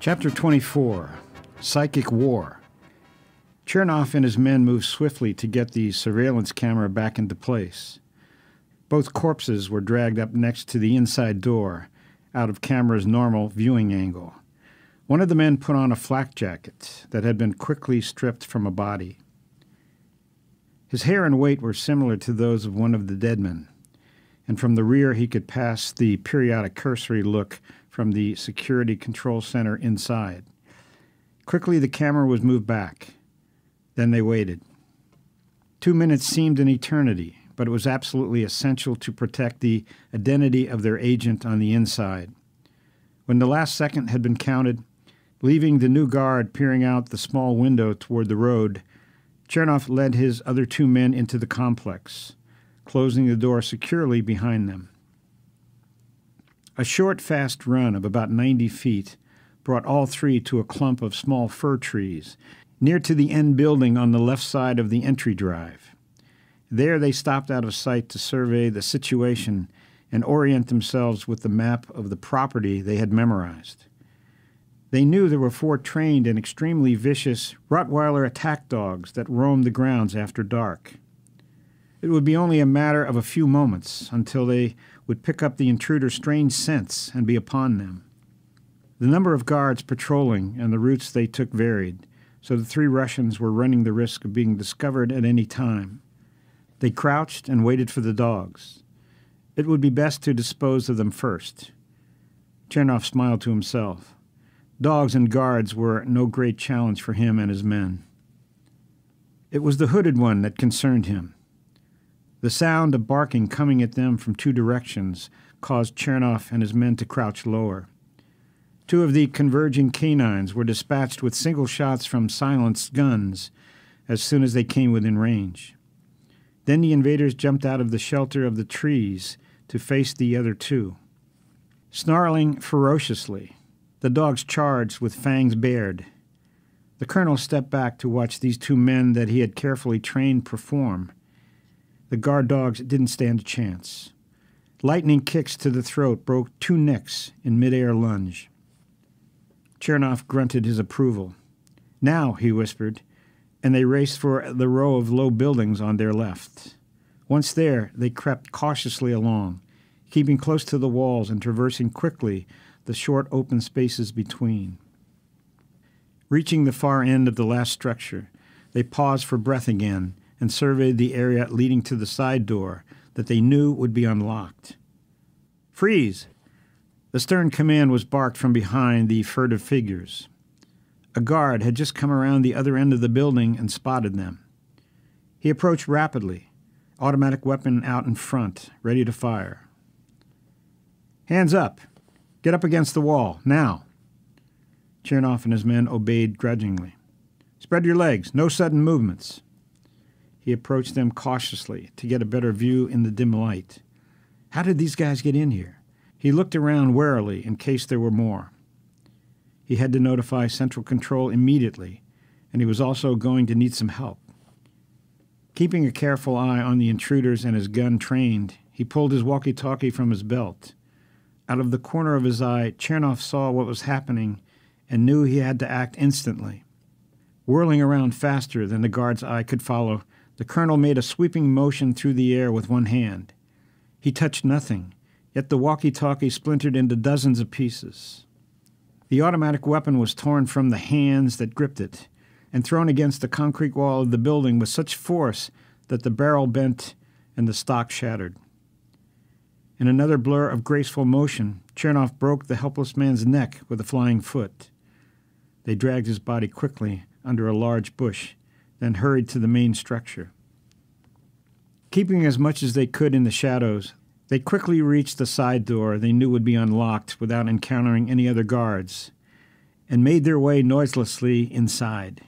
Chapter 24 Psychic War. Chernov and his men moved swiftly to get the surveillance camera back into place. Both corpses were dragged up next to the inside door, out of camera's normal viewing angle. One of the men put on a flak jacket that had been quickly stripped from a body. His hair and weight were similar to those of one of the dead men, and from the rear he could pass the periodic cursory look from the security control center inside. Quickly, the camera was moved back. Then they waited. Two minutes seemed an eternity, but it was absolutely essential to protect the identity of their agent on the inside. When the last second had been counted, leaving the new guard peering out the small window toward the road, Chernov led his other two men into the complex, closing the door securely behind them. A short, fast run of about 90 feet brought all three to a clump of small fir trees near to the end building on the left side of the entry drive. There they stopped out of sight to survey the situation and orient themselves with the map of the property they had memorized. They knew there were four trained and extremely vicious Rottweiler attack dogs that roamed the grounds after dark. It would be only a matter of a few moments until they would pick up the intruder's strange scents and be upon them. The number of guards patrolling and the routes they took varied, so the three Russians were running the risk of being discovered at any time. They crouched and waited for the dogs. It would be best to dispose of them first. Chernov smiled to himself. Dogs and guards were no great challenge for him and his men. It was the hooded one that concerned him. The sound of barking coming at them from two directions caused Chernov and his men to crouch lower. Two of the converging canines were dispatched with single shots from silenced guns as soon as they came within range. Then the invaders jumped out of the shelter of the trees to face the other two. Snarling ferociously, the dogs charged with fangs bared. The colonel stepped back to watch these two men that he had carefully trained perform. The guard dogs didn't stand a chance. Lightning kicks to the throat broke two necks in midair lunge. Chernov grunted his approval. Now, he whispered, and they raced for the row of low buildings on their left. Once there, they crept cautiously along, keeping close to the walls and traversing quickly the short open spaces between. Reaching the far end of the last structure, they paused for breath again and surveyed the area leading to the side door that they knew would be unlocked. Freeze! The stern command was barked from behind the furtive figures. A guard had just come around the other end of the building and spotted them. He approached rapidly, automatic weapon out in front, ready to fire. Hands up! Get up against the wall, now. Chernov and his men obeyed grudgingly. Spread your legs, no sudden movements. He approached them cautiously to get a better view in the dim light. How did these guys get in here? He looked around warily in case there were more. He had to notify Central Control immediately, and he was also going to need some help. Keeping a careful eye on the intruders and his gun trained, he pulled his walkie talkie from his belt out of the corner of his eye, Chernov saw what was happening and knew he had to act instantly. Whirling around faster than the guard's eye could follow, the colonel made a sweeping motion through the air with one hand. He touched nothing, yet the walkie talkie splintered into dozens of pieces. The automatic weapon was torn from the hands that gripped it and thrown against the concrete wall of the building with such force that the barrel bent and the stock shattered. In another blur of graceful motion, Chernov broke the helpless man's neck with a flying foot. They dragged his body quickly under a large bush, then hurried to the main structure. Keeping as much as they could in the shadows, they quickly reached the side door they knew would be unlocked without encountering any other guards, and made their way noiselessly inside.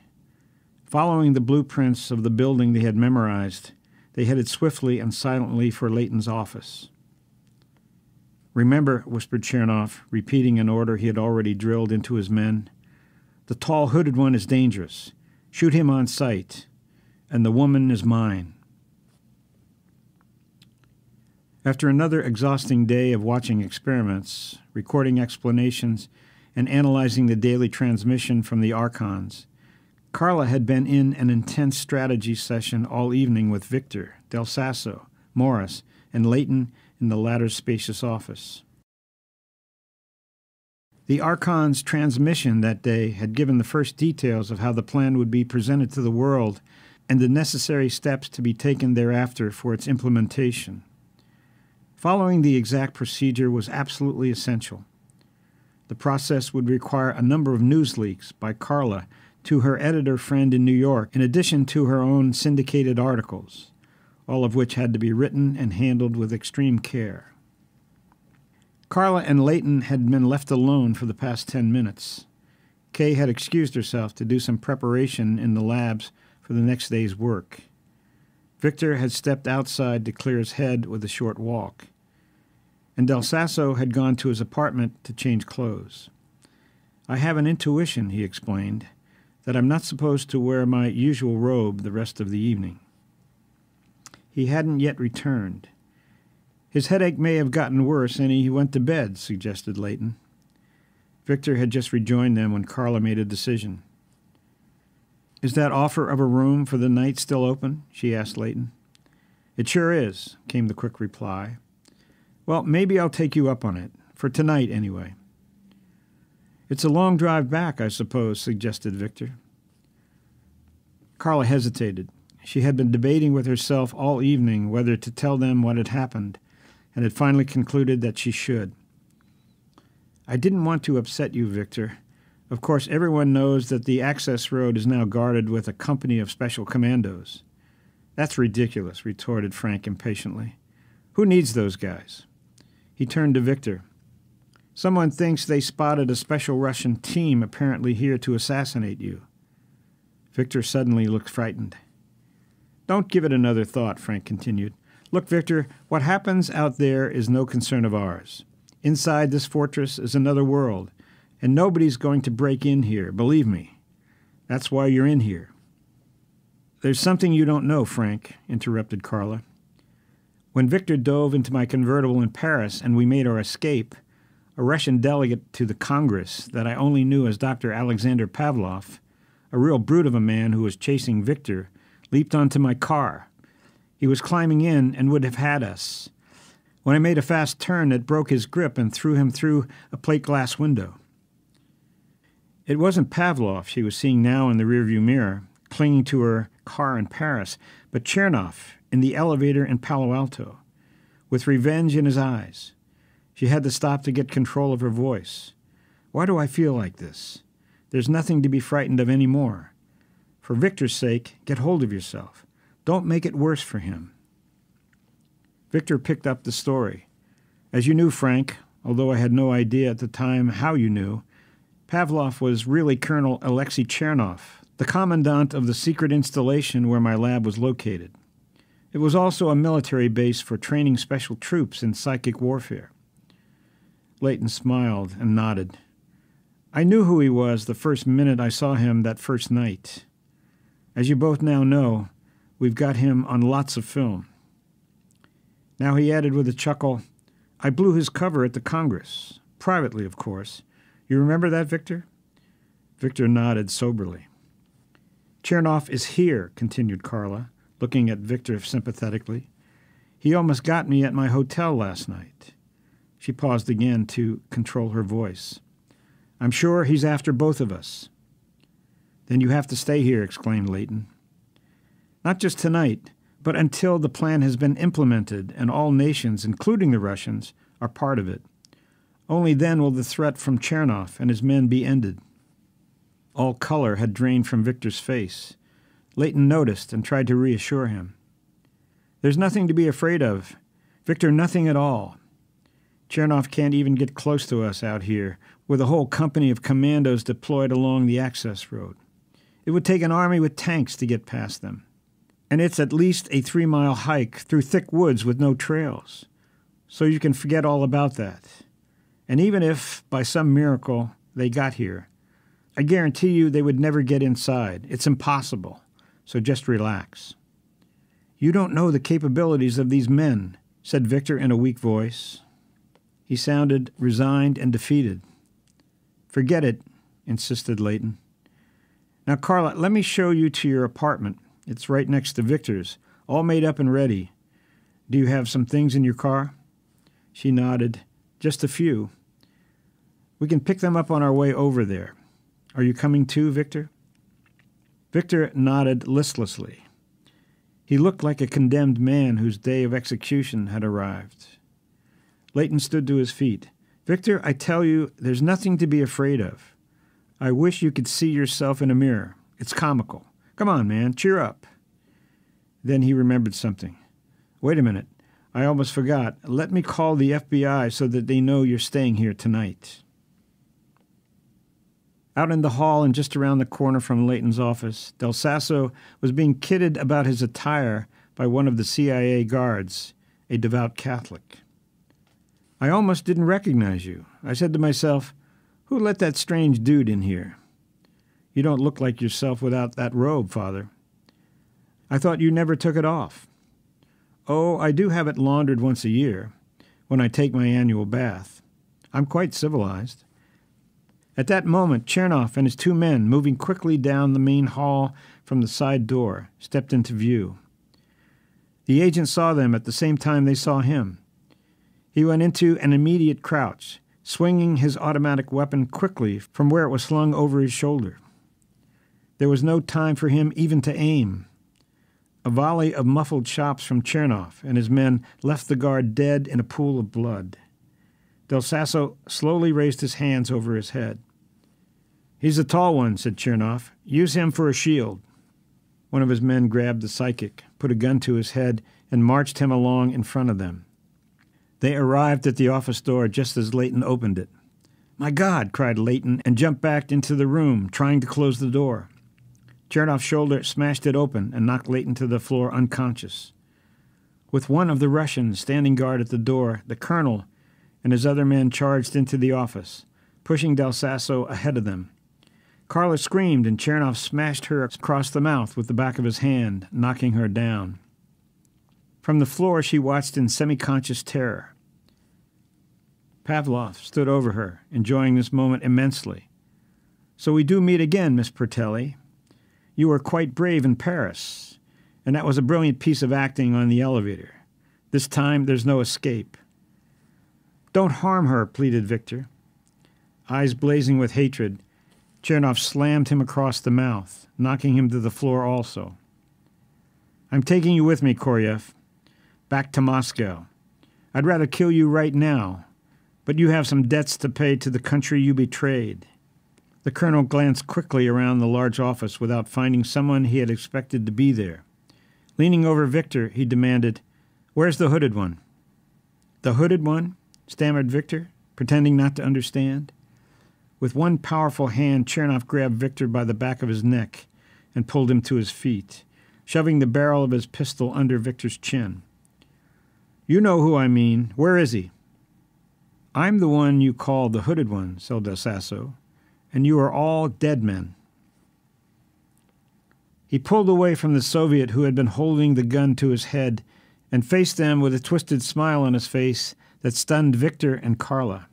Following the blueprints of the building they had memorized, they headed swiftly and silently for Leighton's office. Remember, whispered Chernov, repeating an order he had already drilled into his men. The tall hooded one is dangerous. Shoot him on sight, and the woman is mine. After another exhausting day of watching experiments, recording explanations, and analyzing the daily transmission from the Archons. Carla had been in an intense strategy session all evening with Victor, Del Sasso, Morris, and Leighton in the latter's spacious office. The Archon's transmission that day had given the first details of how the plan would be presented to the world and the necessary steps to be taken thereafter for its implementation. Following the exact procedure was absolutely essential. The process would require a number of news leaks by Carla to her editor friend in New York, in addition to her own syndicated articles, all of which had to be written and handled with extreme care. Carla and Leighton had been left alone for the past ten minutes. Kay had excused herself to do some preparation in the labs for the next day's work. Victor had stepped outside to clear his head with a short walk. And Del Sasso had gone to his apartment to change clothes. I have an intuition, he explained, that I'm not supposed to wear my usual robe the rest of the evening. He hadn't yet returned. His headache may have gotten worse, and he went to bed, suggested Leighton. Victor had just rejoined them when Carla made a decision. Is that offer of a room for the night still open? she asked Leighton. It sure is, came the quick reply. Well, maybe I'll take you up on it, for tonight anyway. It's a long drive back, I suppose, suggested Victor. Carla hesitated. She had been debating with herself all evening whether to tell them what had happened and had finally concluded that she should. I didn't want to upset you, Victor. Of course, everyone knows that the access road is now guarded with a company of special commandos. That's ridiculous, retorted Frank impatiently. Who needs those guys? He turned to Victor. Someone thinks they spotted a special Russian team apparently here to assassinate you. Victor suddenly looked frightened. Don't give it another thought, Frank continued. Look, Victor, what happens out there is no concern of ours. Inside this fortress is another world, and nobody's going to break in here, believe me. That's why you're in here. There's something you don't know, Frank, interrupted Carla. When Victor dove into my convertible in Paris and we made our escape, a Russian delegate to the Congress that I only knew as Dr. Alexander Pavlov, a real brute of a man who was chasing Victor, leaped onto my car he was climbing in and would have had us. When I made a fast turn, it broke his grip and threw him through a plate glass window. It wasn't Pavlov she was seeing now in the rearview mirror, clinging to her car in Paris, but Chernov in the elevator in Palo Alto, with revenge in his eyes. She had to stop to get control of her voice. Why do I feel like this? There's nothing to be frightened of any more. For Victor's sake, get hold of yourself. Don't make it worse for him. Victor picked up the story. As you knew, Frank, although I had no idea at the time how you knew, Pavlov was really Colonel Alexei Chernov, the commandant of the secret installation where my lab was located. It was also a military base for training special troops in psychic warfare. Leighton smiled and nodded. I knew who he was the first minute I saw him that first night. As you both now know, We've got him on lots of film. Now he added with a chuckle, I blew his cover at the Congress. Privately, of course. You remember that, Victor? Victor nodded soberly. Chernov is here, continued Carla, looking at Victor sympathetically. He almost got me at my hotel last night. She paused again to control her voice. I'm sure he's after both of us. Then you have to stay here, exclaimed Leighton. Not just tonight, but until the plan has been implemented and all nations, including the Russians, are part of it. Only then will the threat from Chernov and his men be ended. All color had drained from Victor's face. Leighton noticed and tried to reassure him. There's nothing to be afraid of. Victor, nothing at all. Chernov can't even get close to us out here, with a whole company of commandos deployed along the access road. It would take an army with tanks to get past them and it's at least a three mile hike through thick woods with no trails. So you can forget all about that. And even if, by some miracle, they got here, I guarantee you they would never get inside. It's impossible. So just relax. You don't know the capabilities of these men, said Victor in a weak voice. He sounded resigned and defeated. Forget it, insisted Leighton. Now, Carla, let me show you to your apartment. It's right next to Victor's, all made up and ready. Do you have some things in your car? She nodded. Just a few. We can pick them up on our way over there. Are you coming too, Victor? Victor nodded listlessly. He looked like a condemned man whose day of execution had arrived. Leighton stood to his feet. Victor, I tell you, there's nothing to be afraid of. I wish you could see yourself in a mirror. It's comical. Come on, man, cheer up. Then he remembered something. Wait a minute. I almost forgot. Let me call the FBI so that they know you're staying here tonight. Out in the hall and just around the corner from Leighton's office, Del Sasso was being kidded about his attire by one of the CIA guards, a devout Catholic. I almost didn't recognize you. I said to myself, Who let that strange dude in here? You don't look like yourself without that robe, Father. I thought you never took it off. Oh, I do have it laundered once a year, when I take my annual bath. I'm quite civilized. At that moment, Chernov and his two men, moving quickly down the main hall from the side door, stepped into view. The agent saw them at the same time they saw him. He went into an immediate crouch, swinging his automatic weapon quickly from where it was slung over his shoulder. There was no time for him even to aim. A volley of muffled shots from Chernov and his men left the guard dead in a pool of blood. Del Sasso slowly raised his hands over his head. He's a tall one, said Chernov. Use him for a shield. One of his men grabbed the psychic, put a gun to his head, and marched him along in front of them. They arrived at the office door just as Leighton opened it. My God, cried Leighton, and jumped back into the room, trying to close the door. Chernov's shoulder smashed it open and knocked Leighton to the floor unconscious. With one of the Russians standing guard at the door, the colonel and his other men charged into the office, pushing Del Sasso ahead of them. Carla screamed, and Chernov smashed her across the mouth with the back of his hand, knocking her down. From the floor, she watched in semi conscious terror. Pavlov stood over her, enjoying this moment immensely. So we do meet again, Miss Bertelli. You were quite brave in Paris, and that was a brilliant piece of acting on the elevator. This time, there's no escape. Don't harm her, pleaded Victor. Eyes blazing with hatred, Chernov slammed him across the mouth, knocking him to the floor also. I'm taking you with me, Korolev. Back to Moscow. I'd rather kill you right now, but you have some debts to pay to the country you betrayed. The colonel glanced quickly around the large office without finding someone he had expected to be there. Leaning over Victor, he demanded, Where's the hooded one? The hooded one? stammered Victor, pretending not to understand. With one powerful hand, Chernov grabbed Victor by the back of his neck and pulled him to his feet, shoving the barrel of his pistol under Victor's chin. You know who I mean. Where is he? I'm the one you call the hooded one, said Del Sasso, and you are all dead men. He pulled away from the Soviet who had been holding the gun to his head and faced them with a twisted smile on his face that stunned Victor and Carla.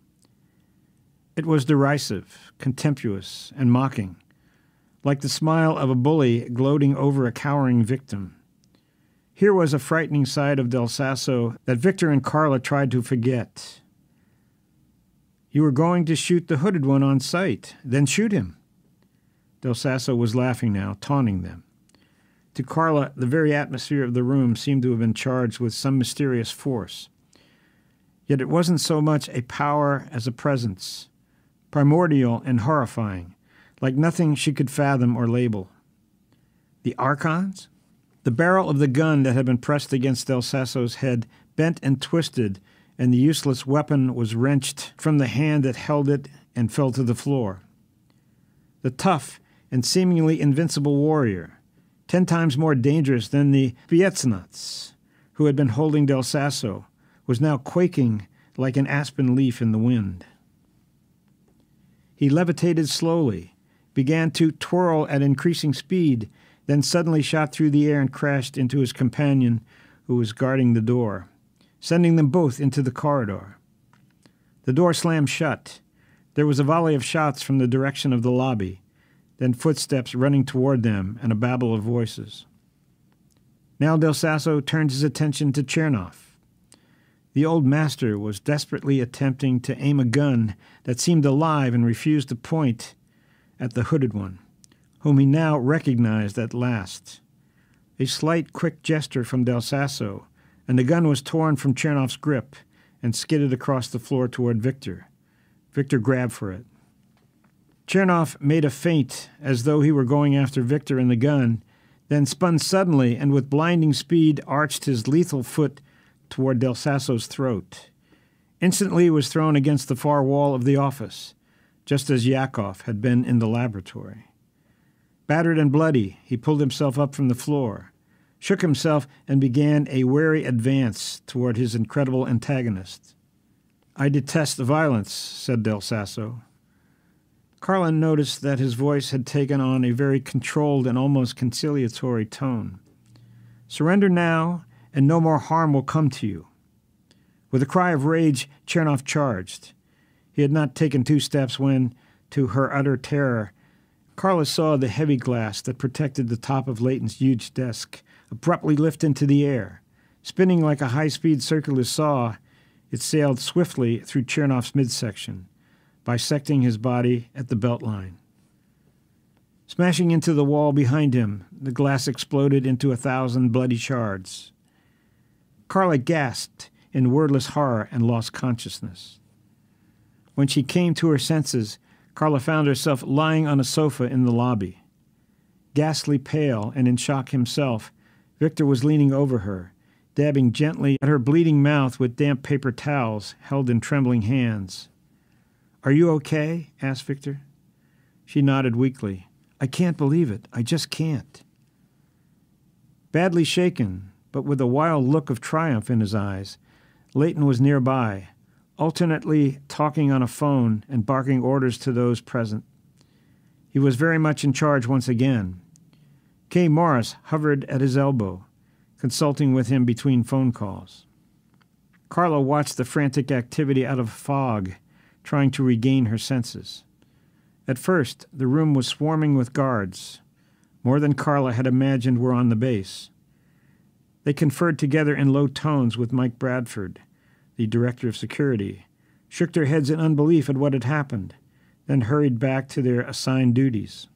It was derisive, contemptuous, and mocking, like the smile of a bully gloating over a cowering victim. Here was a frightening side of Del Sasso that Victor and Carla tried to forget. You were going to shoot the hooded one on sight, then shoot him. Del Sasso was laughing now, taunting them. To Carla, the very atmosphere of the room seemed to have been charged with some mysterious force. Yet it wasn't so much a power as a presence, primordial and horrifying, like nothing she could fathom or label. The archons? The barrel of the gun that had been pressed against Del Sasso's head bent and twisted, and the useless weapon was wrenched from the hand that held it and fell to the floor. The tough and seemingly invincible warrior, ten times more dangerous than the Spetsnaz, who had been holding Del Sasso, was now quaking like an aspen leaf in the wind. He levitated slowly, began to twirl at increasing speed, then suddenly shot through the air and crashed into his companion, who was guarding the door, sending them both into the corridor. The door slammed shut. There was a volley of shots from the direction of the lobby, then footsteps running toward them and a babble of voices. Now Del Sasso turned his attention to Chernov. The old master was desperately attempting to aim a gun that seemed alive and refused to point at the hooded one, whom he now recognized at last. A slight, quick gesture from Del Sasso, and the gun was torn from Chernov's grip and skidded across the floor toward Victor. Victor grabbed for it. Chernov made a feint as though he were going after Victor and the gun, then spun suddenly and with blinding speed arched his lethal foot toward Del Sasso's throat. Instantly was thrown against the far wall of the office, just as Yakov had been in the laboratory. Battered and bloody, he pulled himself up from the floor, shook himself, and began a wary advance toward his incredible antagonist. I detest violence, said Del Sasso. Carla noticed that his voice had taken on a very controlled and almost conciliatory tone. Surrender now, and no more harm will come to you. With a cry of rage, Chernov charged. He had not taken two steps when, to her utter terror, Carla saw the heavy glass that protected the top of Leighton's huge desk abruptly lift into the air. Spinning like a high speed circular saw, it sailed swiftly through Chernov's midsection bisecting his body at the belt line. Smashing into the wall behind him, the glass exploded into a thousand bloody shards. Carla gasped in wordless horror and lost consciousness. When she came to her senses, Carla found herself lying on a sofa in the lobby. Ghastly pale and in shock himself, Victor was leaning over her, dabbing gently at her bleeding mouth with damp paper towels held in trembling hands. Are you okay? asked Victor. She nodded weakly. I can't believe it. I just can't. Badly shaken, but with a wild look of triumph in his eyes, Leighton was nearby, alternately talking on a phone and barking orders to those present. He was very much in charge once again. Kay Morris hovered at his elbow, consulting with him between phone calls. Carla watched the frantic activity out of fog trying to regain her senses. At first, the room was swarming with guards, more than Carla had imagined were on the base. They conferred together in low tones with Mike Bradford, the director of security, shook their heads in unbelief at what had happened, then hurried back to their assigned duties.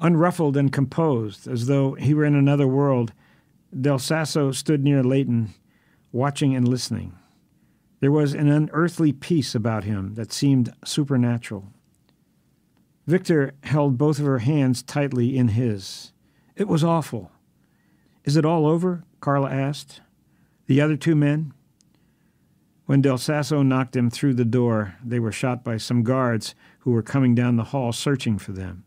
Unruffled and composed, as though he were in another world, Del Sasso stood near Leighton, watching and listening. There was an unearthly peace about him that seemed supernatural. Victor held both of her hands tightly in his. It was awful. Is it all over? Carla asked. The other two men? When Del Sasso knocked them through the door, they were shot by some guards who were coming down the hall searching for them.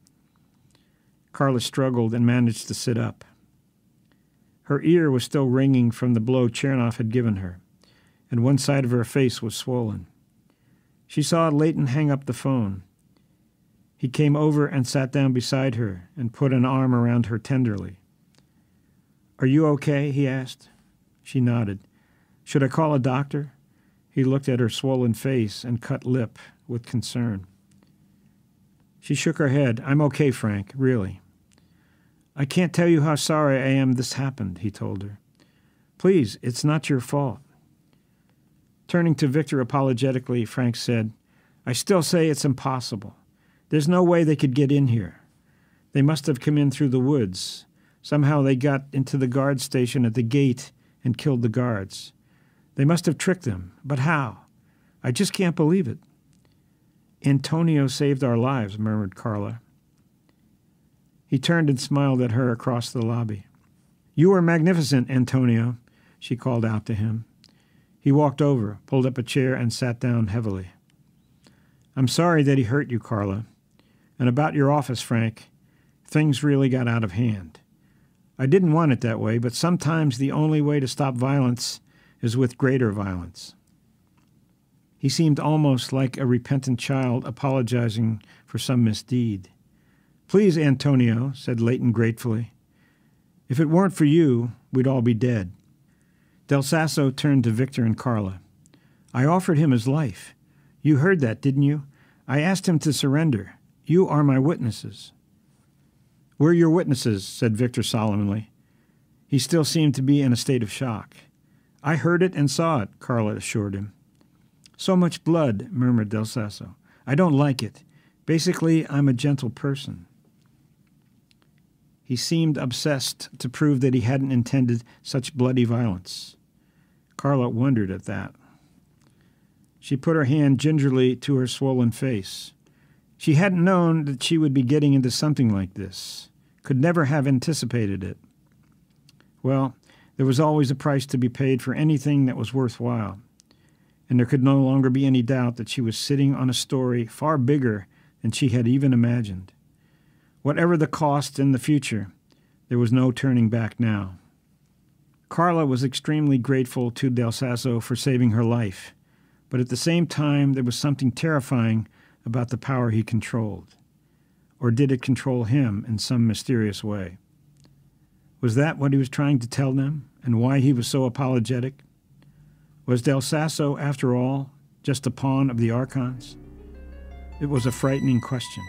Carla struggled and managed to sit up. Her ear was still ringing from the blow Chernov had given her and one side of her face was swollen. She saw Leighton hang up the phone. He came over and sat down beside her and put an arm around her tenderly. Are you okay? he asked. She nodded. Should I call a doctor? He looked at her swollen face and cut lip with concern. She shook her head. I'm okay, Frank, really. I can't tell you how sorry I am this happened, he told her. Please, it's not your fault. Turning to Victor apologetically, Frank said, I still say it's impossible. There's no way they could get in here. They must have come in through the woods. Somehow they got into the guard station at the gate and killed the guards. They must have tricked them. But how? I just can't believe it. Antonio saved our lives, murmured Carla. He turned and smiled at her across the lobby. You are magnificent, Antonio, she called out to him. He walked over, pulled up a chair, and sat down heavily. I'm sorry that he hurt you, Carla. And about your office, Frank, things really got out of hand. I didn't want it that way, but sometimes the only way to stop violence is with greater violence. He seemed almost like a repentant child apologizing for some misdeed. Please, Antonio, said Leighton gratefully. If it weren't for you, we'd all be dead. Del Sasso turned to Victor and Carla. I offered him his life. You heard that, didn't you? I asked him to surrender. You are my witnesses. We're your witnesses, said Victor solemnly. He still seemed to be in a state of shock. I heard it and saw it, Carla assured him. So much blood, murmured Del Sasso. I don't like it. Basically, I'm a gentle person. He seemed obsessed to prove that he hadn't intended such bloody violence. Carla wondered at that. She put her hand gingerly to her swollen face. She hadn't known that she would be getting into something like this, could never have anticipated it. Well, there was always a price to be paid for anything that was worthwhile, and there could no longer be any doubt that she was sitting on a story far bigger than she had even imagined. Whatever the cost in the future, there was no turning back now. Carla was extremely grateful to Del Sasso for saving her life, but at the same time, there was something terrifying about the power he controlled. Or did it control him in some mysterious way? Was that what he was trying to tell them, and why he was so apologetic? Was Del Sasso, after all, just a pawn of the Archons? It was a frightening question.